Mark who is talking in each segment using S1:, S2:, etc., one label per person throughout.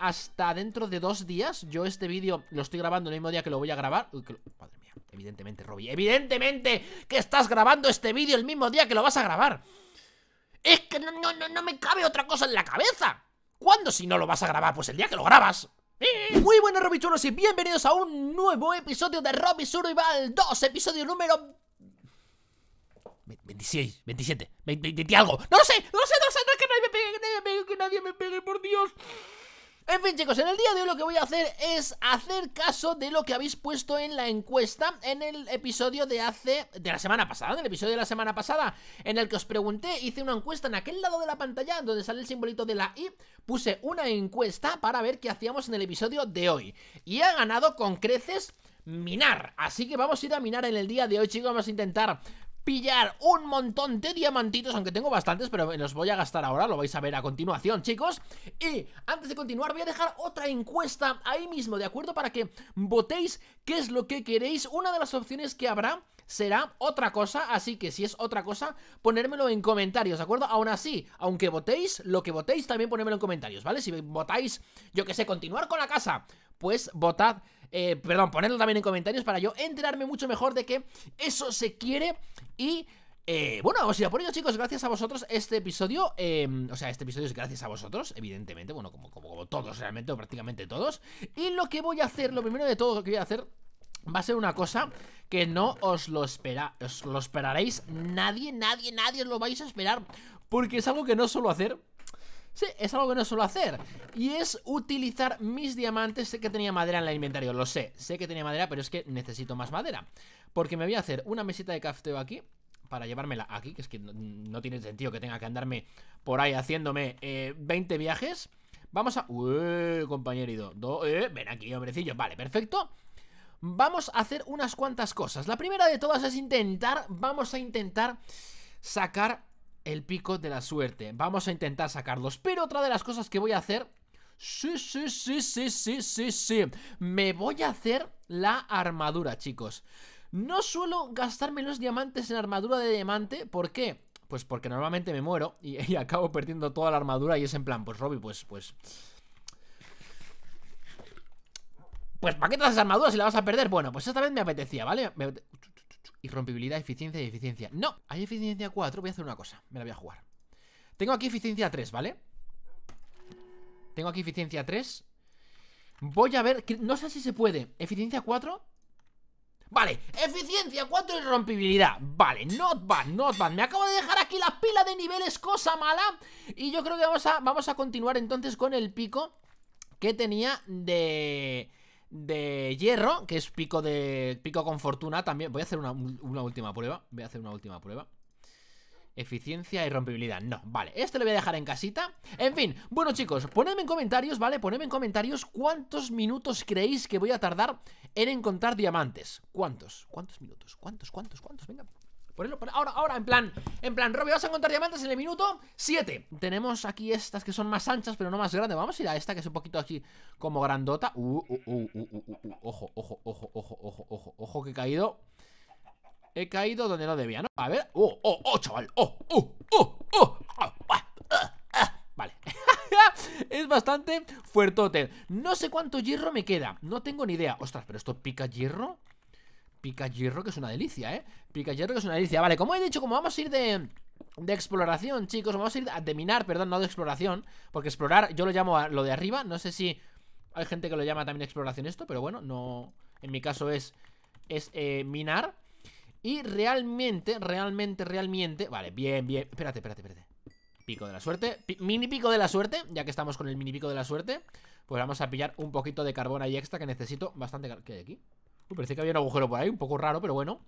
S1: hasta dentro de dos días Yo este vídeo lo estoy grabando el mismo día que lo voy a grabar Uy, Madre mía, evidentemente, Robby Evidentemente que estás grabando este vídeo el mismo día que lo vas a grabar Es que no, no, no, me cabe otra cosa en la cabeza ¿Cuándo si no lo vas a grabar? Pues el día que lo grabas muy buenos Robichulos y bienvenidos a un nuevo episodio de Robby Survival 2, episodio número 26, 27, 20, algo. No lo sé, no lo sé, no lo sé, no es que nadie me pegue, que nadie me pegue, que nadie me pegue, por Dios. En fin chicos, en el día de hoy lo que voy a hacer es hacer caso de lo que habéis puesto en la encuesta en el episodio de hace... de la semana pasada, en el episodio de la semana pasada en el que os pregunté, hice una encuesta en aquel lado de la pantalla donde sale el simbolito de la I, puse una encuesta para ver qué hacíamos en el episodio de hoy. Y ha ganado con creces minar, así que vamos a ir a minar en el día de hoy chicos, vamos a intentar pillar un montón de diamantitos Aunque tengo bastantes, pero los voy a gastar ahora Lo vais a ver a continuación, chicos Y antes de continuar voy a dejar otra encuesta ahí mismo, ¿de acuerdo? Para que votéis qué es lo que queréis Una de las opciones que habrá será otra cosa, así que si es otra cosa, ponérmelo en comentarios, ¿de acuerdo? Aún así, aunque votéis, lo que votéis también ponérmelo en comentarios, ¿vale? Si votáis, yo que sé, continuar con la casa, pues votad eh, perdón, ponedlo también en comentarios para yo enterarme mucho mejor de que eso se quiere. Y... Eh, bueno, vamos a a por ello chicos, gracias a vosotros este episodio, em, o sea, este episodio es gracias a vosotros, evidentemente, bueno, como, como, todos realmente, o prácticamente todos. Y lo que voy a hacer, lo primero de todo lo que voy a hacer va a ser una cosa que no os lo espera, os lo esperaréis. Nadie, nadie, nadie os lo vais a esperar Porque es algo que no suelo hacer Sí, es algo que no suelo hacer. Y es utilizar mis diamantes. Sé que tenía madera en el inventario, lo sé. Sé que tenía madera, pero es que necesito más madera. Porque me voy a hacer una mesita de crafteo aquí Para llevármela aquí Que es que no, tiene sentido que tenga que andarme Por ahí haciéndome 20 eh, viajes. Vamos a... Uy, compañerito. Eh, Ven aquí, hombrecillo. Vale, perfecto. Vamos a hacer unas cuantas cosas. La primera de todas es intentar Vamos a intentar sacar el pico de la suerte Vamos a intentar sacarlos Pero otra de las cosas que voy a hacer Sí, sí, sí, sí, sí, sí, sí Me voy a hacer la armadura, chicos No suelo gastarme los diamantes en armadura de diamante ¿Por qué? Pues porque normalmente me muero y, acabo perdiendo toda la armadura Y es en plan, pues Robby, pues, pues Pues ¿para qué te das armaduras si la vas a perder? Bueno, pues esta vez me apetecía, ¿vale? Me... Irrompibilidad, eficiencia y eficiencia. No, hay eficiencia 4, voy a hacer una cosa Me la voy a jugar. Tengo aquí eficiencia 3, ¿vale? Tengo aquí eficiencia 3 Voy a ver, no sé si se puede. Eficiencia 4 Vale, eficiencia 4 y rompibilidad. Vale, not bad, not bad. Me acabo de dejar aquí la pila de niveles, cosa mala. Y yo creo que vamos a, vamos a continuar entonces con el pico Que tenía de de hierro, que es pico de pico con fortuna también. Voy a hacer una, última prueba. Voy a hacer una última prueba. Eficiencia y rompibilidad, no, vale, este lo voy a dejar en casita En fin, bueno chicos, ponedme en comentarios, ¿vale? Ponedme en comentarios cuántos minutos creéis que voy a tardar en encontrar diamantes ¿Cuántos? ¿Cuántos minutos? ¿Cuántos? ¿Cuántos? ¿Cuántos? Venga, Ahora, ahora, en plan, en plan, Robbie, vas a encontrar diamantes en el minuto 7 Tenemos aquí estas que son más anchas, pero no más grandes. Vamos a ir a esta que es un poquito aquí como grandota. Uh, uh, uh, Ojo, ojo, ojo, ojo, ojo, ojo, ojo que he caído. He caído donde no debía, ¿no? A ver, oh, oh, oh, chaval. Oh, oh, oh, oh. Vale. Es bastante fuertote. No sé cuánto hierro me queda. No tengo ni idea. Ostras, pero esto pica hierro Pica hierro, que es una delicia, ¿eh? Pica hierro, que es una delicia. Vale, como he dicho, como vamos a ir de, exploración, chicos Vamos a ir de minar, perdón, no de exploración Porque explorar, yo lo llamo a lo de arriba. No sé si hay gente que lo llama también exploración esto Pero bueno, no... En mi caso es... Es eh, minar. Y realmente, realmente, realmente Vale, bien, bien. Espérate, espérate, espérate. Pico de la suerte Mini pico de la suerte Ya que estamos con el mini pico de la suerte Pues vamos a pillar un poquito de carbón ahí extra Que necesito bastante... ¿Qué hay aquí? Uy, parece que había un agujero por ahí, un poco raro, pero bueno.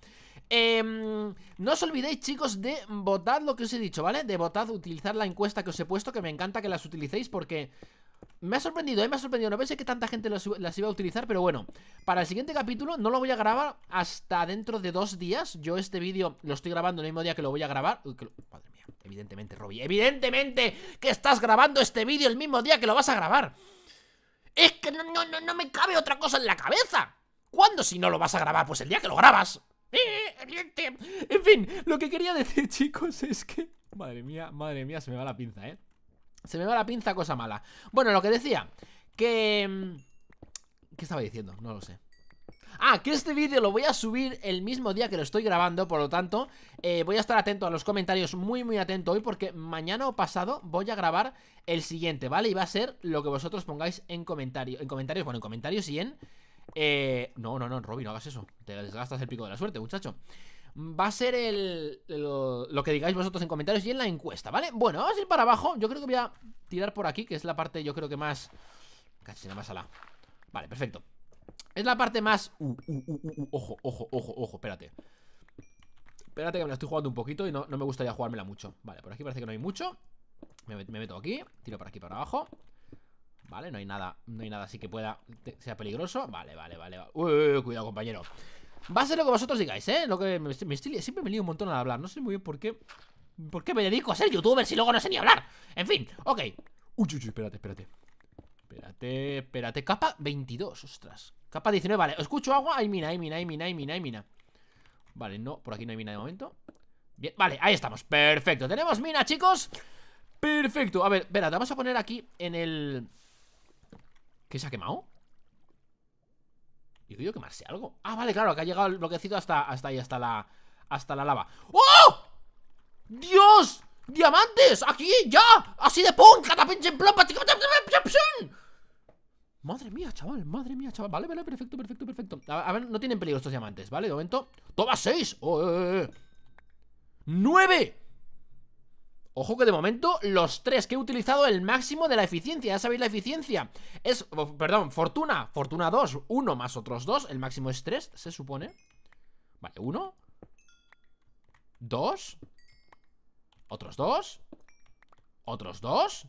S1: Eh, No os olvidéis, chicos, de votar lo que os he dicho, ¿vale? De votar, utilizar la encuesta que os he puesto Que me encanta que las utilicéis porque... Me ha sorprendido, ¿eh? Me ha sorprendido. No pensé que tanta gente las, iba a utilizar, pero bueno. Para el siguiente capítulo no lo voy a grabar hasta dentro de dos días. Yo este vídeo lo estoy grabando el mismo día que lo voy a grabar. Madre mía, evidentemente, Robby Evidentemente que estás grabando este vídeo el mismo día que lo vas a grabar. Es que no, no, no me cabe otra cosa en la cabeza ¿Cuándo si no lo vas a grabar? Pues el día que lo grabas. Eh, en fin, lo que quería decir, chicos, es que... Madre mía, madre mía, se me va la pinza, ¿eh? Se me va la pinza, cosa mala. Bueno, lo que decía Que... mm, ¿Qué estaba diciendo? No lo sé Ah, que este vídeo lo voy a subir el mismo día que lo estoy grabando Por lo tanto, eh, voy a estar atento a los comentarios Muy muy atento hoy porque mañana o pasado Voy a grabar el siguiente, ¿vale? Y va a ser lo que vosotros pongáis en comentarios En comentarios, bueno, en comentarios y en... Eh, no, no, no, Robin, no hagas eso. Te desgastas el pico de la suerte, muchacho. Va a ser el, lo, que digáis vosotros en comentarios y en la encuesta, ¿vale? Bueno, vamos a ir para abajo. Yo creo que voy a tirar por aquí, que es la parte yo creo que más... Casi nada más a la... Vale, perfecto. Es la parte más... Uh, uh, uh, uh, uh, Ojo, ojo, ojo, ojo, espérate. Espérate que me la estoy jugando un poquito Y no, no me gustaría jugármela mucho. Vale, por aquí parece que no hay mucho. Me, me meto aquí, tiro por aquí para abajo Vale, no hay nada No hay nada así que pueda... sea peligroso. Vale, vale, vale. Va- Uy, uy, cuidado compañero. Va a ser lo que vosotros digáis, ¿eh? Lo que me, me siempre me lío un montón al hablar. No sé muy bien por qué ¿Por qué me dedico a ser youtuber si luego no sé ni hablar? En fin, ok. Uy, uy, uy, espérate, espérate. Espérate, espérate. Capa 22, ostras. Capa 19, vale. Escucho agua Hay mina, hay mina, hay mina, hay mina, hay mina. Vale, no, por aquí no hay mina de momento. Bien, vale, ahí estamos. Perfecto, tenemos mina, chicos Perfecto, a ver, espérate, vamos a poner aquí En el... ¿Qué se ha quemado? Yo quiero quemarse algo Ah, vale, claro, que ha llegado el bloquecito hasta, hasta ahí, hasta la... Hasta la lava ¡Oh! ¡Dios! ¡Diamantes! ¡Aquí! ¡Ya! ¡Así de pum! ¡Catapinche en plompa! Madre mía, chaval, madre mía, chaval Vale, vale, perfecto, perfecto, perfecto A, a ver, no tienen peligro estos diamantes, ¿vale? De momento ¡Toma seis! ¡Oh, eh, eh, eh! ¡Nueve! Ojo que de momento los tres que he utilizado el máximo de la eficiencia Ya sabéis la eficiencia. Es, oh, perdón, fortuna Fortuna 2, 1 más otros 2 El máximo es 3, se supone. Vale, 1 2 Otros 2 Otros 2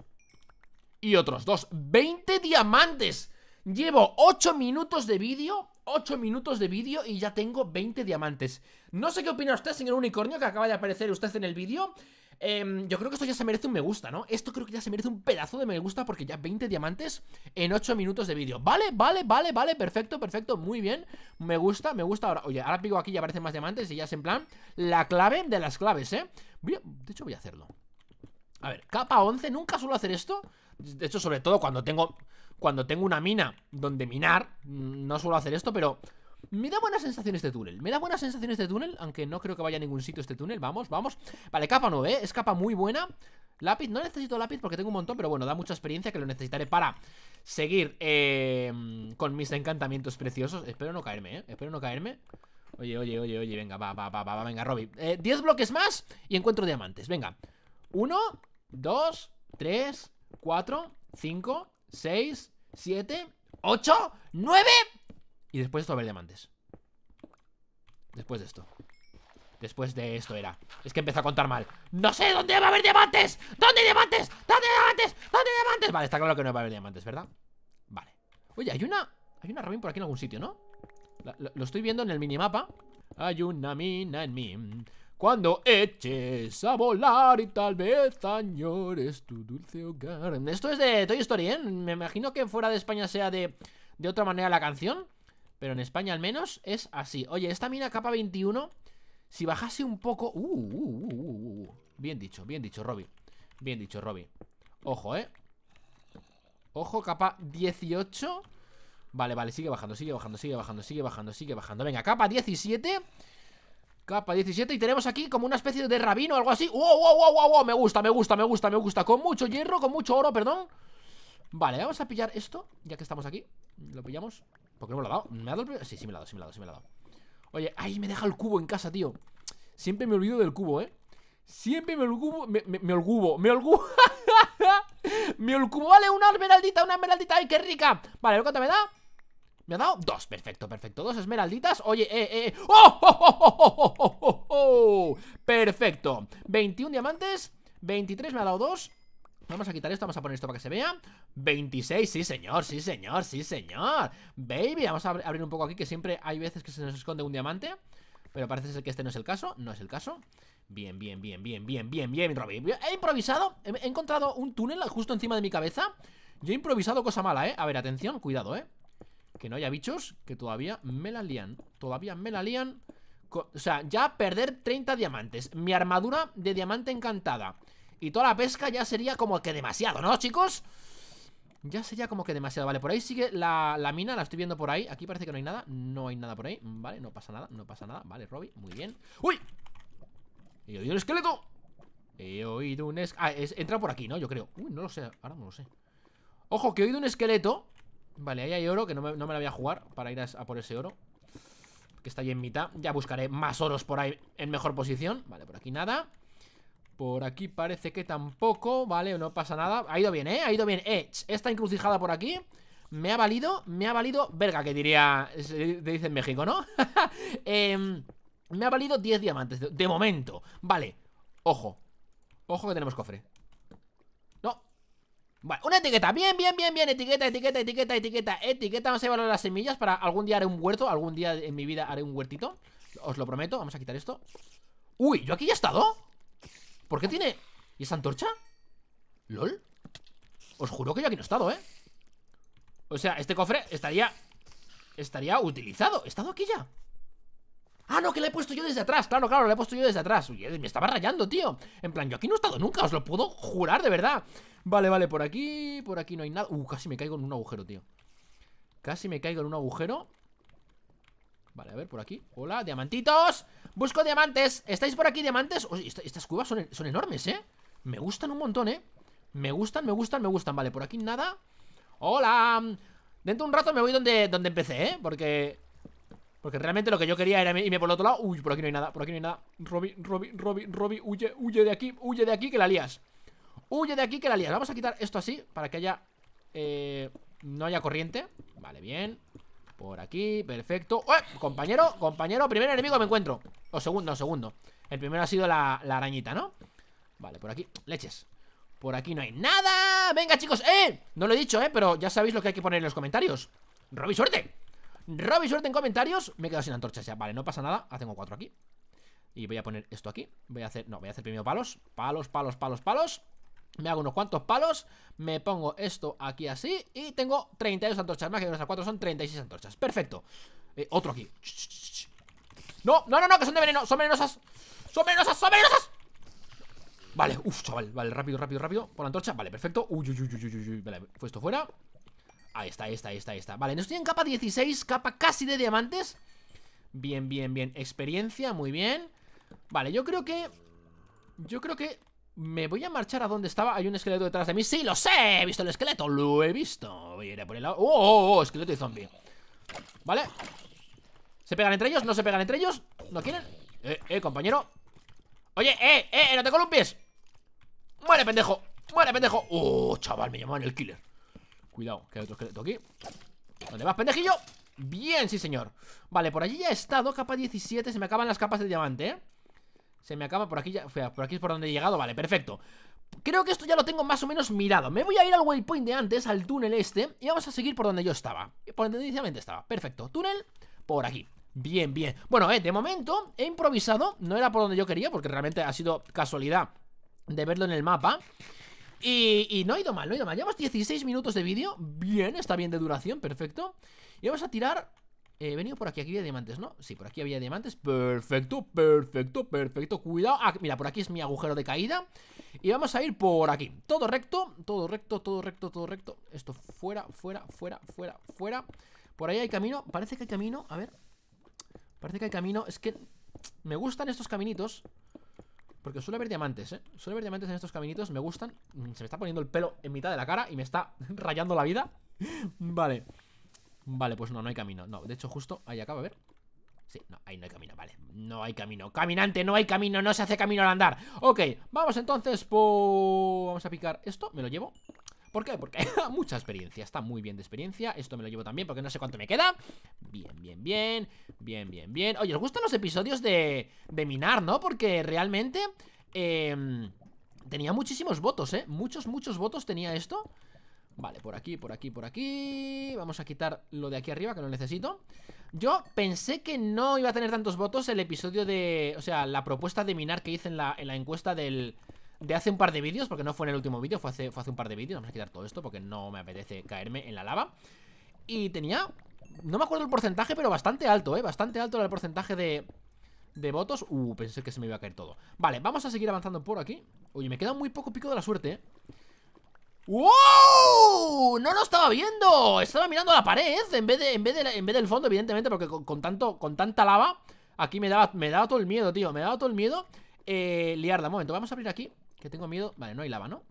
S1: Y otros 2 20 diamantes. Llevo 8 minutos de vídeo 8 minutos de vídeo y ya tengo 20 diamantes. No sé qué opina usted, señor unicornio Que acaba de aparecer usted en el vídeo Em, yo creo que esto ya se merece un me gusta, ¿no? Esto creo que ya se merece un pedazo de me gusta porque ya 20 diamantes en 8 minutos de vídeo. Vale, vale, vale, vale, perfecto, perfecto, muy bien. Me gusta, me gusta ahora. Oye, ahora pico aquí y aparecen más diamantes y ya es en plan la clave de las claves, ¿eh? Voy a- de hecho voy a hacerlo. A ver, capa 11, nunca suelo hacer esto. De hecho, sobre todo cuando tengo cuando tengo una mina donde minar, mm, no suelo hacer esto, pero me da buena sensación este túnel. Me da buena sensación este túnel, aunque no creo que vaya a ningún sitio este túnel. Vamos, vamos. Vale, capa 9, ¿eh? Es capa muy buena. Lápiz, no necesito lápiz porque tengo un montón, pero bueno, da mucha experiencia que lo necesitaré para seguir eh, con mis encantamientos preciosos. Espero no caerme, ¿eh? Espero no caerme. Oye, oye, oye, oye, venga, va, va, va, va, venga, Robby. Eh, 10 bloques más y encuentro diamantes. Venga. 1, 2, 3, 4, 5, 6, 7, 8, 9. Y después de esto va a haber diamantes. Después de esto. Después de esto era. Es que empezó a contar mal. ¡No sé dónde va a haber diamantes! ¿Dónde hay diamantes? ¿Dónde hay diamantes? ¿Dónde hay diamantes? Vale, está claro que no va a haber diamantes, ¿verdad? Vale. Oye, hay una. Hay una Robin por aquí en algún sitio, ¿no? Lo, lo estoy viendo en el minimapa. Hay una mina en mí. Cuando eches a volar y tal vez añores tu dulce hogar. Esto es de Toy Story, ¿eh? Me imagino que fuera de España sea de, de otra manera la canción. Pero en España al menos es así. Oye, esta mina capa 21, si bajase un poco... Uh, uh, uh, uh, uh. Bien dicho, bien dicho, Robby. Bien dicho, Robby. Ojo, ¿eh? Ojo, capa 18. Vale, vale, sigue bajando, sigue bajando, sigue bajando, sigue bajando, sigue bajando. Venga, capa 17. Capa 17 y tenemos aquí como una especie de rabino o algo así. ¡Wow, wow, wow, wow, wow! Me gusta, me gusta, me gusta, me gusta. Con mucho hierro, con mucho oro, perdón. Vale, vamos a pillar esto, ya que estamos aquí. Lo pillamos. ¿Por qué no me lo ha dado? ¿Me ha dado el Sí, sí me ha dado, sí me ha dado, sí me lo ha dado. Oye, ay, me deja el cubo en casa, tío. Siempre me olvido del cubo, ¿eh? Siempre me olgubo, me, me, me olgubo, me olgubo. vale, una esmeraldita, una esmeraldita, ay, qué rica. Vale, ¿cuánto me da? ¿Me ha dado? Dos, perfecto, perfecto Dos esmeralditas, oye, eh, eh ¡Oh! ¡Oh, oh, oh, oh, oh, oh, oh! Perfecto 21 diamantes 23 me ha dado dos Vamos a quitar esto, vamos a poner esto para que se vea. 26, sí señor, sí señor, sí señor. Baby, vamos a abri- abrir un poco aquí Que siempre hay veces que se nos esconde un diamante Pero parece ser que este no es el caso No es el caso. Bien, bien, bien, bien, bien, bien, bien, Robin. He improvisado, he encontrado un túnel justo encima de mi cabeza. Yo he improvisado cosa mala, eh A ver, atención, cuidado, eh que no haya bichos que todavía me la lían Todavía me la lían. O sea, ya perder 30 diamantes. Mi armadura de diamante encantada Y toda la pesca ya sería como que demasiado, ¿no, chicos? Ya sería como que demasiado Vale, por ahí sigue la, la mina, la estoy viendo por ahí Aquí parece que no hay nada, no hay nada por ahí Vale, no pasa nada, no pasa nada Vale, Robby, muy bien ¡Uy! He oído un esqueleto He oído un esqueleto Ah, entra por aquí, ¿no? Yo creo Uy, no lo sé, ahora no lo sé Ojo, que he oído un esqueleto Vale, ahí hay oro, que no me, no me la voy a jugar Para ir a, a por ese oro Que está ahí en mitad Ya buscaré más oros por ahí en mejor posición Vale, por aquí nada por aquí parece que tampoco, ¿vale? No pasa nada. Ha ido bien, ¿eh? Ha ido bien. Eh, esta encrucijada por aquí Me ha valido, me ha valido Verga, que diría, se dice en México, ¿no? eh, me ha valido 10 diamantes de, de momento. Vale, ojo Ojo que tenemos cofre. No. Vale, una etiqueta, bien, bien, bien, bien. Etiqueta, etiqueta, etiqueta, etiqueta, etiqueta. Vamos a llevar las semillas para algún día haré un huerto Algún día en mi vida haré un huertito. Os lo prometo, vamos a quitar esto. Uy, ¿yo aquí ya he estado? ¿Por qué tiene...? ¿Y esa antorcha? ¿Lol? Os juro que yo aquí no he estado, ¿eh? O sea, este cofre estaría... Estaría utilizado ¿He estado aquí ya? Ah, no, que le he puesto yo desde atrás Claro, claro, le he puesto yo desde atrás Uy, me estaba rayando, tío En plan, yo aquí no he estado nunca Os lo puedo jurar, de verdad Vale, vale, por aquí Por aquí no hay nada Uh, casi me caigo en un agujero, tío Casi me caigo en un agujero Vale, a ver, por aquí. Hola, diamantitos. Busco diamantes. ¿Estáis por aquí, diamantes? Estas cuevas son, son enormes, ¿eh? Me gustan un montón, ¿eh? Me gustan, me gustan, me gustan. Vale, por aquí nada. Hola. Dentro de un rato me voy donde, donde empecé, ¿eh? Porque... Porque realmente lo que yo quería era irme por el otro lado. Uy, por aquí no hay nada, por aquí no hay nada. Robbie, Robbie, Robbie, Robbie Huye, huye de aquí, huye de aquí que la lías. Huye de aquí que la lías. Vamos a quitar esto así Para que haya... Eh, no haya corriente. Vale, bien por aquí, perfecto. ¡Eh! Compañero, compañero, primer enemigo me encuentro. O segundo, segundo. El primero ha sido la, arañita, ¿no? Vale, por aquí, leches. Por aquí no hay nada. Venga, chicos, ¡eh! No lo he dicho, ¿eh? Pero ya sabéis lo que hay que poner en los comentarios. ¡Robi, suerte! ¡Robi, suerte en comentarios! Me he quedado sin antorchas ya. Vale, no pasa nada. Ah, tengo cuatro aquí. Y voy a poner esto aquí. Voy a hacer, no, voy a hacer primero palos. Palos, palos, palos, palos me hago unos cuantos palos Me pongo esto aquí así Y tengo 32 antorchas Más que nuestras 4 son 36 antorchas. Perfecto. Eh, Otro aquí. No, no, no, no, que son de veneno Son venenosas. Son venenosas, son venenosas. Vale, uff, chaval Vale, rápido, rápido, rápido. Por la antorcha Vale, perfecto. Uy, uy, uy, uy, uy, Vale, fue esto fuera. Ahí está, ahí está, ahí está, ahí está. Vale, no estoy en capa 16 Capa casi de diamantes. Bien, bien, bien. Experiencia, muy bien. Vale, yo creo que Yo creo que me voy a marchar a donde estaba Hay un esqueleto detrás de mí ¡Sí, lo sé! He visto el esqueleto Lo he visto Voy a ir a por el lado ¡Oh, oh, oh! Esqueleto y zombie ¿Vale? ¿Se pegan entre ellos? ¿No se pegan entre ellos? ¿No quieren? Eh, eh, compañero Oye, eh, eh, no te columpies Muere, pendejo Muere, pendejo Oh, chaval, me llaman el killer Cuidado, que hay otro esqueleto aquí ¿Dónde vas, pendejillo? Bien, sí, señor Vale, por allí ya he estado Capa 17 Se me acaban las capas de diamante, ¿eh? Se me acaba por aquí ya Por aquí es por donde he llegado, vale, perfecto. Creo que esto ya lo tengo más o menos mirado. Me voy a ir al waypoint de antes, al túnel este Y vamos a seguir por donde yo estaba. Por donde inicialmente estaba, perfecto. Túnel, por aquí. Bien, bien. Bueno, eh, de momento he improvisado. No era por donde yo quería Porque realmente ha sido casualidad de verlo en el mapa. Y, y, no ha ido mal, no ha ido mal. Llevamos 16 minutos de vídeo. Bien, está bien de duración, perfecto. Y vamos a tirar eh, venido por aquí, aquí había diamantes, ¿no? Sí, por aquí había diamantes. Perfecto, perfecto, perfecto. Cuidado, ah, mira, por aquí es mi agujero de caída. Y vamos a ir por aquí. Todo recto, todo recto, todo recto, todo recto. Esto fuera, fuera, fuera, fuera, fuera. Por ahí hay camino, parece que hay camino. A ver. Parece que hay camino, es que me gustan estos caminitos porque suele haber diamantes, ¿eh? Suele haber diamantes en estos caminitos, me gustan. Se me está poniendo el pelo en mitad de la cara Y me está rayando la vida. Vale Vale, pues no, no hay camino. No, de hecho justo ahí acaba, a ver. Sí, no, ahí no hay camino, vale. No hay camino. Caminante, no hay camino No se hace camino al andar. Ok, vamos entonces por... Vamos a picar esto Me lo llevo. ¿Por qué? Porque mucha experiencia Está muy bien de experiencia. Esto me lo llevo también Porque no sé cuánto me queda. Bien, bien, bien Bien, bien, bien. Oye, ¿os gustan los episodios de, de minar, no? Porque realmente eh, Tenía muchísimos votos, ¿eh? Muchos, muchos votos tenía esto Vale, por aquí, por aquí, por aquí. Vamos a quitar lo de aquí arriba que no necesito. Yo pensé que no iba a tener tantos votos el episodio de... O sea, la propuesta de minar que hice en la, en la encuesta del... De hace un par de vídeos, porque no fue en el último vídeo, fue hace, fue hace un par de vídeos. Vamos a quitar todo esto porque no me apetece caerme en la lava. Y tenía... No me acuerdo el porcentaje, pero bastante alto, ¿eh? Bastante alto era el porcentaje de... De votos. Uh, pensé que se me iba a caer todo. Vale, vamos a seguir avanzando por aquí. Oye, me queda muy poco pico de la suerte, ¿eh? ¡Wow! No lo estaba viendo. Estaba mirando la pared en vez, de, en vez, de, en vez del fondo, evidentemente, porque con, tanto, con tanta lava, aquí me daba, me daba todo el miedo, tío. Me daba todo el miedo eh, liarla. Un momento, vamos a abrir aquí, que tengo miedo. Vale, no hay lava, ¿no?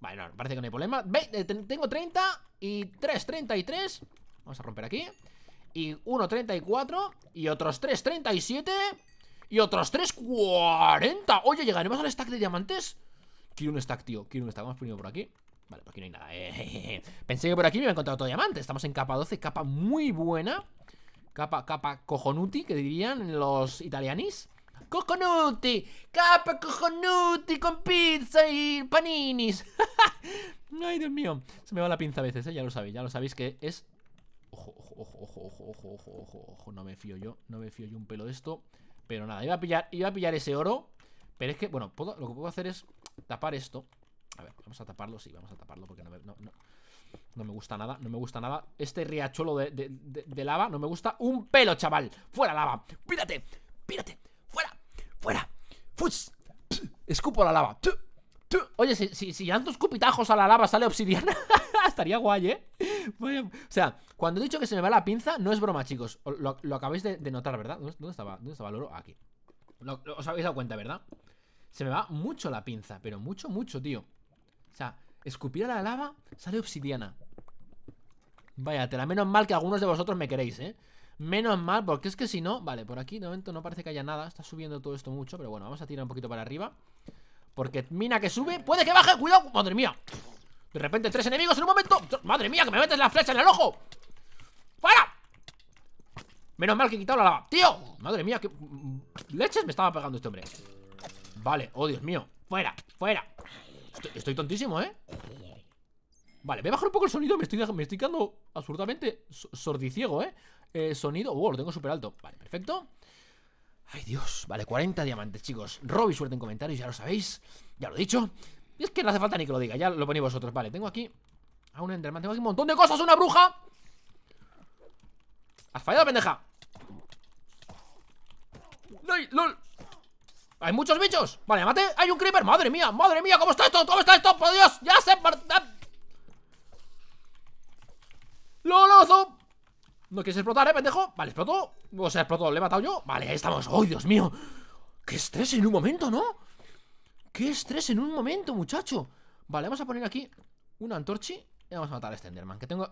S1: Vale, no, parece que no hay problema. Ve, eh, tengo 30 y 3, 33. Vamos a romper aquí. Y 1, 34. Y otros 3, 37. Y otros 3, 40. Oye, ¿llegaremos al stack de diamantes? Quiero un stack, tío Quiero un stack, vamos primero por aquí. Vale, por aquí no hay nada eh. Pensé que por aquí me iba a encontrar otro diamante. Estamos en capa 12, capa muy buena. Capa, capa cojonuti, que dirían los italianis. Cojonuti, capa cojonuti con pizza y paninis Ay, Dios mío Se me va la pinza a veces, ¿eh? ya lo sabéis Ya lo sabéis que es... Ojo, ojo, ojo, ojo, ojo, ojo, ojo, ojo No me fío yo, no me fío yo un pelo de esto Pero nada, iba a pillar, iba a pillar ese oro Pero es que, bueno, lo que puedo hacer es tapar esto A ver, vamos a taparlo, sí, vamos a taparlo Porque no, no, no, me gusta nada, no me gusta nada Este riachuelo de, lava no me gusta un pelo, chaval ¡Fuera lava! ¡Pírate! ¡Pírate! ¡Fuera! ¡Fuera! ¡Futs! Escupo la lava Oye, si, si, si dan escupitajos a la lava sale obsidiana Estaría guay, ¿eh? O sea, cuando he dicho que se me va la pinza No es broma, chicos Lo, acabáis de, notar, ¿verdad? ¿Dónde, estaba, ¿Dónde estaba el oro? Aquí Os habéis dado cuenta, ¿verdad? Se me va mucho la pinza, pero mucho, mucho, tío O sea, escupir a la lava sale obsidiana Vaya, la menos mal que algunos de vosotros me queréis, ¿eh? Menos mal, porque es que si no Vale, por aquí de momento no parece que haya nada Está subiendo todo esto mucho, pero bueno, vamos a tirar un poquito para arriba Porque mina que sube Puede que baje, cuidado, madre mía De repente tres enemigos en un momento Madre mía, que me metes la flecha en el ojo ¡Fuera! Menos mal que he quitado la lava ¡Tío! Madre mía, que leches me estaba pegando este hombre Vale, oh Dios mío. Fuera, fuera. Estoy, tontísimo, ¿eh? Vale, voy a bajar un poco el sonido Me estoy, me estoy quedando absolutamente sordiciego, ¿eh? ¿eh? Sonido, oh, lo tengo súper alto Vale, perfecto. Ay, Dios, vale, 40 diamantes, chicos. Rob y suerte en comentarios, ya lo sabéis. Ya lo he dicho. Y es que no hace falta ni que lo diga, ya lo ponéis vosotros. Vale, tengo aquí a un Enderman Tengo aquí un montón de cosas, una bruja. Has fallado, pendeja. ¡Lol! ¡Hay muchos bichos! Vale, mate ¡Hay un creeper! ¡Madre mía! ¡Madre mía! ¿Cómo está esto? ¿Cómo está esto? ¡Por Dios! ¡Ya sé! ¡Lolozo! ¿No quieres explotar, eh, pendejo? Vale, explotó O sea, explotó ¿Le he matado yo? Vale, ahí estamos ¡Oh, Dios mío! ¡Qué estrés en un momento, ¿no? ¡Qué estrés en un momento, muchacho! Vale, vamos a poner aquí Una antorchi Y vamos a matar a este Enderman Que tengo...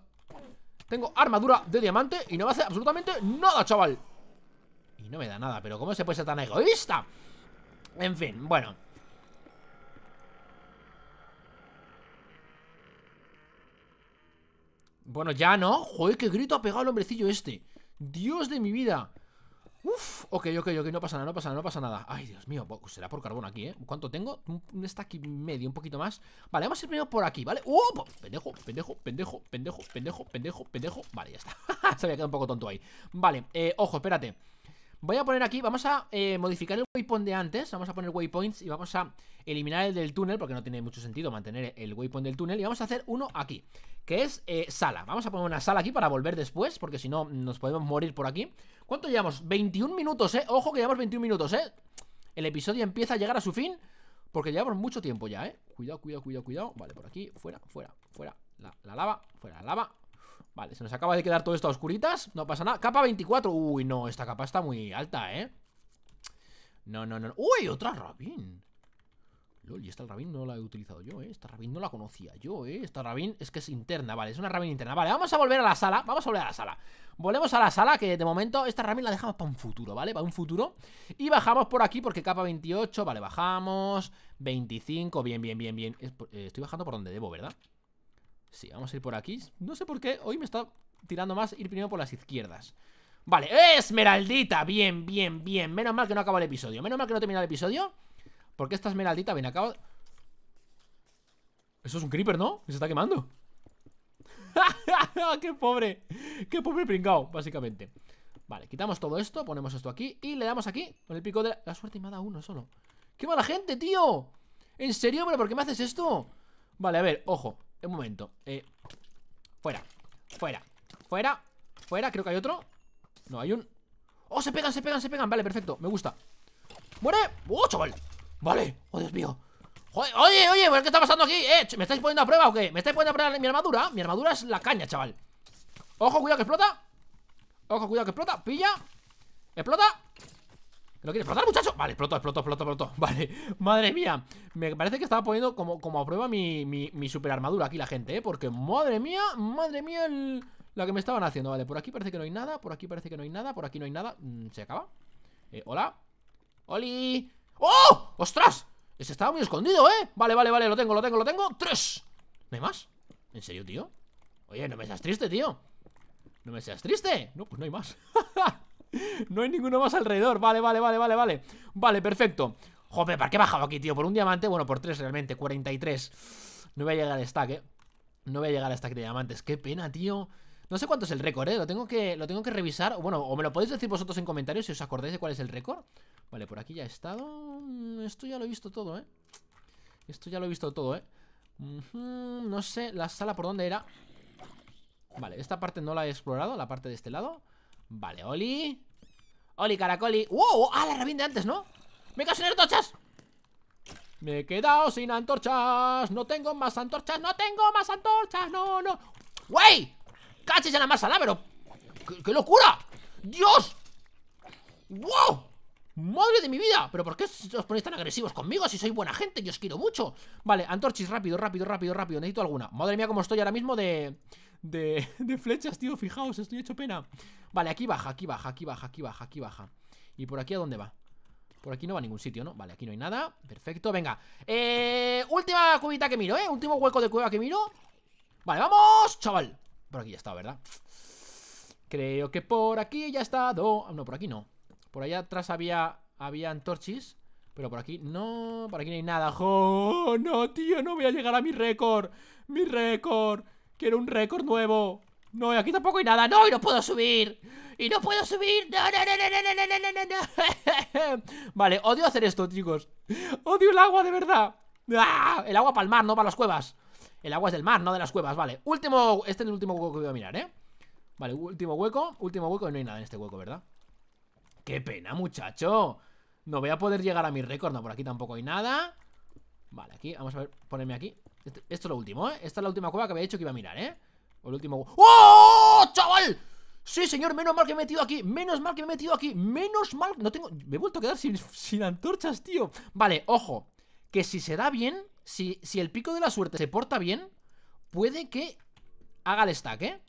S1: Tengo armadura de diamante Y no me hace absolutamente nada, chaval Y no me da nada Pero ¿cómo se puede ser tan egoísta? En fin, bueno. Bueno, ya no Joder, qué grito ha pegado el hombrecillo este. Dios de mi vida. Uf, ok, ok, ok, no pasa nada, no pasa nada, no pasa nada. Ay, Dios mío, será por carbón aquí, ¿eh? ¿Cuánto tengo? Un stack medio, un poquito más. Vale, vamos a ir primero por aquí, ¿vale? ¡Uh! Pendejo, pendejo, pendejo, pendejo, pendejo, pendejo, pendejo. Vale, ya está. Se había quedado un poco tonto ahí. Vale, eh, ojo, espérate Voy a poner aquí, vamos a eh, modificar el waypoint de antes Vamos a poner waypoints y vamos a eliminar el del túnel Porque no tiene mucho sentido mantener el waypoint del túnel Y vamos a hacer uno aquí Que es eh, sala, vamos a poner una sala aquí para volver después Porque si no nos podemos morir por aquí. ¿Cuánto llevamos? 21 minutos, eh. Ojo que llevamos 21 minutos, eh. El episodio empieza a llegar a su fin Porque llevamos mucho tiempo ya, eh. Cuidado, cuidado, cuidado, cuidado. Vale, por aquí, fuera, fuera, fuera. La, la lava, fuera la lava Vale, se nos acaba de quedar todo esto a oscuritas No pasa nada, capa 24 Uy, no, esta capa está muy alta, ¿eh? No, no, no Uy, otra Rabin Lol, y esta Rabin no la he utilizado yo, ¿eh? Esta Rabin no la conocía yo, ¿eh? Esta Rabin es que es interna, vale, es una Rabin interna Vale, vamos a volver a la sala, vamos a volver a la sala Volvemos a la sala, que de momento esta Rabin la dejamos para un futuro, ¿vale? Para un futuro Y bajamos por aquí porque capa 28 Vale, bajamos 25, bien, bien, bien, bien eh, Estoy bajando por donde debo, ¿verdad? Sí, vamos a ir por aquí No sé por qué, hoy me está tirando más ir primero por las izquierdas Vale, esmeraldita, bien, bien, bien Menos mal que no acaba el episodio Menos mal que no termina el episodio Porque esta esmeraldita, bien, acaba Eso es un creeper, ¿no? Se está quemando ¡Qué pobre! ¡Qué pobre pringao, básicamente! Vale, quitamos todo esto, ponemos esto aquí Y le damos aquí, con el pico de la, suerte Y me ha dado uno solo ¡Qué mala gente, tío! ¿En serio? ¿Pero por qué me haces esto? Vale, a ver, ojo un momento. Eh, fuera. Fuera. Fuera. Fuera. Creo que hay otro. No, hay un... ¡Oh, se pegan, se pegan, se pegan! Vale, perfecto. Me gusta. ¡Muere! ¡Oh, chaval! Vale. ¡Oh, Dios mío! Oye, oye, ¿qué está pasando aquí? Eh, ¿me estáis poniendo a prueba o qué? ¿Me estáis poniendo a prueba mi armadura? Mi armadura es la caña, chaval Ojo, cuidado que explota Ojo, cuidado que explota, pilla Explota ¿Lo quiere explotar, muchacho? Vale, explotó, explotó, explotó, explotó Vale, madre mía Me parece que estaba poniendo como, como a prueba mi, mi, super armadura aquí la gente, ¿eh? Porque, madre mía, madre mía. La que me estaban haciendo, vale, por aquí parece que no hay nada Por aquí parece que no hay nada, por aquí no hay nada mm, ¿Se acaba? Eh, hola ¡Oli! ¡Oh! ¡Ostras! Ese estaba muy escondido, ¿eh? Vale, vale, vale, lo tengo, lo tengo, lo tengo ¡Tres! ¿No hay más? ¿En serio, tío? Oye, no me seas triste, tío No me seas triste No, pues no hay más No hay ninguno más alrededor. Vale, vale, vale, vale, vale. Vale, perfecto. Joder, ¿para qué he bajado aquí, tío? Por un diamante, bueno, por tres realmente. 43 No voy a llegar al stack, ¿eh? No voy a llegar al stack de diamantes. Qué pena, tío. No sé cuánto es el récord, ¿eh? Lo tengo que, lo tengo que revisar. Bueno, o me lo podéis decir vosotros en comentarios Si os acordáis de cuál es el récord. Vale, por aquí ya he estado. Esto ya lo he visto todo, ¿eh? Esto ya lo he visto todo, ¿eh? no sé, la sala por dónde era. Vale, esta parte no la he explorado La parte de este lado Vale, Oli Oli, caracoli ¡Wow! ¡Ah, la de antes, ¿no? ¡Me he quedado sin antorchas! Me he quedado sin antorchas No tengo más antorchas No tengo más antorchas No, no ¡Wey! ¡Cachis en la masa, pero! ¿Qué, locura! ¡Dios! ¡Wow! ¡Madre de mi vida! ¿Pero por qué os ponéis tan agresivos conmigo? Si soy buena gente, yo os quiero mucho Vale, antorchis, rápido, rápido, rápido, rápido Necesito alguna Madre mía, cómo estoy ahora mismo de... De, de flechas, tío, fijaos, estoy hecho pena. Vale, aquí baja, aquí baja, aquí baja, aquí baja, aquí baja. ¿Y por aquí a dónde va? Por aquí no va a ningún sitio, ¿no? Vale, aquí no hay nada. Perfecto, venga. Eh... Última cubita que miro, ¿eh? Último hueco de cueva que miro. Vale, vamos, chaval. Por aquí ya está, ¿verdad? Creo que por aquí ya ha estado. No, por aquí no. Por allá atrás había, había antorchis Pero por aquí no, por aquí no hay nada. ¡Jo! No, tío, no voy a llegar a mi récord. Mi récord Quiero un récord nuevo No, aquí tampoco hay nada ¡No, y no puedo subir! ¡Y no puedo subir! ¡No, no, no, no, no, no, no, no! Vale, odio hacer esto, chicos Odio el agua, de verdad ¡Ah! El agua para el mar, no para las cuevas El agua es del mar, no de las cuevas, vale Último, este es el último hueco que voy a mirar, ¿eh? Vale, último hueco, último hueco Y no hay nada en este hueco, ¿verdad? ¡Qué pena, muchacho! No voy a poder llegar a mi récord, no, por aquí tampoco hay nada Vale, aquí, vamos a ver, ponerme aquí este, Esto es lo último, ¿eh? Esta es la última cueva que había dicho que iba a mirar, ¿eh? O el último... ¡Oh, chaval! Sí, señor, menos mal que me he metido aquí Menos mal que me he metido aquí Menos mal... No tengo... Me he vuelto a quedar sin, sin antorchas, tío Vale, ojo Que si se da bien si, si el pico de la suerte se porta bien Puede que haga el stack, ¿eh?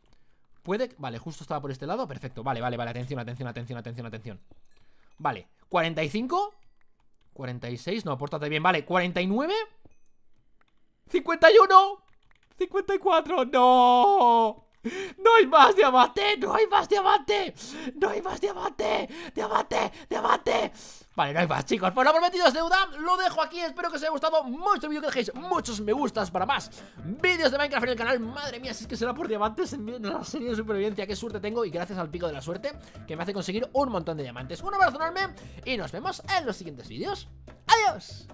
S1: Puede... Vale, justo estaba por este lado Perfecto, vale, vale, vale Atención, atención, atención, atención, atención Vale, 45 46, no, pórtate bien, vale 49 51 54, no ¡No hay más diamante! ¡No hay más diamante! ¡No hay más diamante! ¡Diamante! ¡Diamante! Vale, no hay más, chicos Pues lo prometido es deuda Lo dejo aquí Espero que os haya gustado mucho el vídeo Que dejéis muchos me gustas para más vídeos de Minecraft en el canal Madre mía, si es que será por diamantes en la serie de supervivencia Qué suerte tengo Y gracias al pico de la suerte Que me hace conseguir un montón de diamantes Un abrazo enorme Y nos vemos en los siguientes vídeos ¡Adiós!